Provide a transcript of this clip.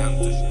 zamknięty